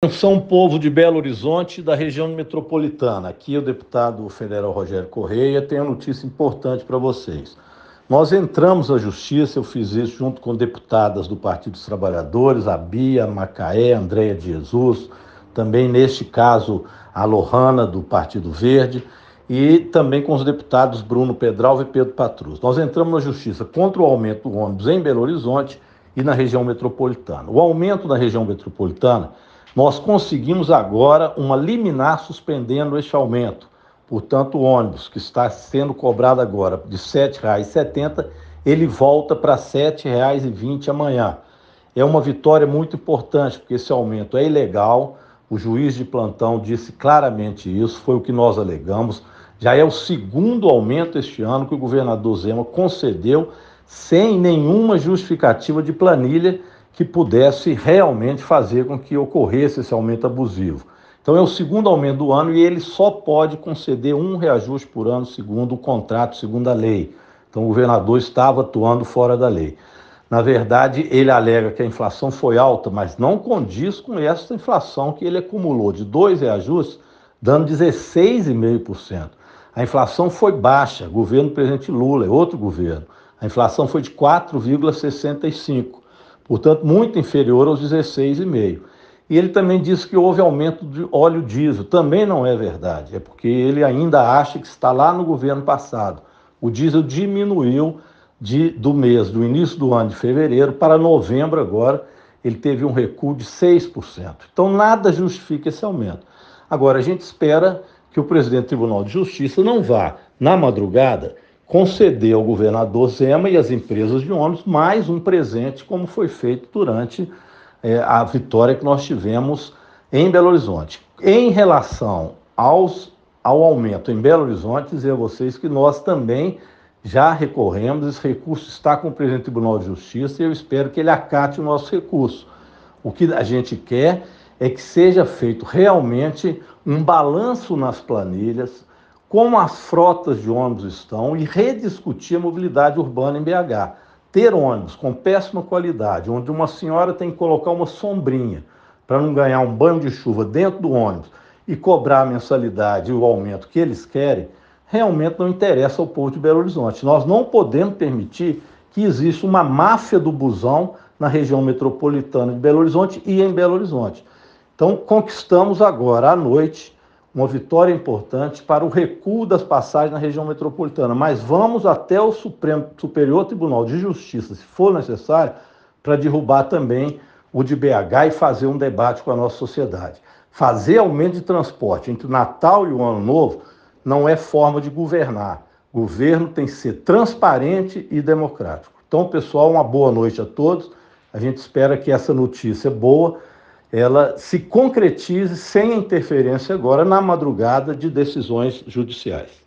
Atenção, povo de Belo Horizonte da região metropolitana. Aqui o deputado federal Rogério Correia tem uma notícia importante para vocês. Nós entramos na justiça, eu fiz isso junto com deputadas do Partido dos Trabalhadores, a Bia, Macaé, Andréia de Jesus, também neste caso a Lohana do Partido Verde e também com os deputados Bruno Pedral e Pedro Patrus. Nós entramos na justiça contra o aumento do ônibus em Belo Horizonte e na região metropolitana. O aumento na região metropolitana nós conseguimos agora uma liminar suspendendo este aumento. Portanto, o ônibus que está sendo cobrado agora de R$ 7,70, ele volta para R$ 7,20 amanhã. É uma vitória muito importante, porque esse aumento é ilegal. O juiz de plantão disse claramente isso, foi o que nós alegamos. Já é o segundo aumento este ano que o governador Zema concedeu sem nenhuma justificativa de planilha que pudesse realmente fazer com que ocorresse esse aumento abusivo. Então é o segundo aumento do ano e ele só pode conceder um reajuste por ano, segundo o contrato, segundo a lei. Então o governador estava atuando fora da lei. Na verdade, ele alega que a inflação foi alta, mas não condiz com essa inflação que ele acumulou de dois reajustes, dando 16,5%. A inflação foi baixa, governo do presidente Lula, é outro governo. A inflação foi de 4,65% portanto, muito inferior aos 16,5. E ele também disse que houve aumento de óleo diesel. Também não é verdade, é porque ele ainda acha que está lá no governo passado. O diesel diminuiu de, do mês, do início do ano de fevereiro para novembro agora, ele teve um recuo de 6%. Então, nada justifica esse aumento. Agora, a gente espera que o presidente do Tribunal de Justiça não vá, na madrugada, conceder ao governador Zema e às empresas de ônibus mais um presente, como foi feito durante é, a vitória que nós tivemos em Belo Horizonte. Em relação aos, ao aumento em Belo Horizonte, dizer a vocês que nós também já recorremos, esse recurso está com o presidente do Tribunal de Justiça e eu espero que ele acate o nosso recurso. O que a gente quer é que seja feito realmente um balanço nas planilhas, como as frotas de ônibus estão e rediscutir a mobilidade urbana em BH. Ter ônibus com péssima qualidade, onde uma senhora tem que colocar uma sombrinha para não ganhar um banho de chuva dentro do ônibus e cobrar a mensalidade e o aumento que eles querem, realmente não interessa ao povo de Belo Horizonte. Nós não podemos permitir que exista uma máfia do busão na região metropolitana de Belo Horizonte e em Belo Horizonte. Então, conquistamos agora à noite uma vitória importante para o recuo das passagens na região metropolitana, mas vamos até o Supremo Superior Tribunal de Justiça, se for necessário, para derrubar também o de BH e fazer um debate com a nossa sociedade. Fazer aumento de transporte entre o Natal e o Ano Novo não é forma de governar. O governo tem que ser transparente e democrático. Então, pessoal, uma boa noite a todos. A gente espera que essa notícia boa ela se concretize sem interferência agora na madrugada de decisões judiciais.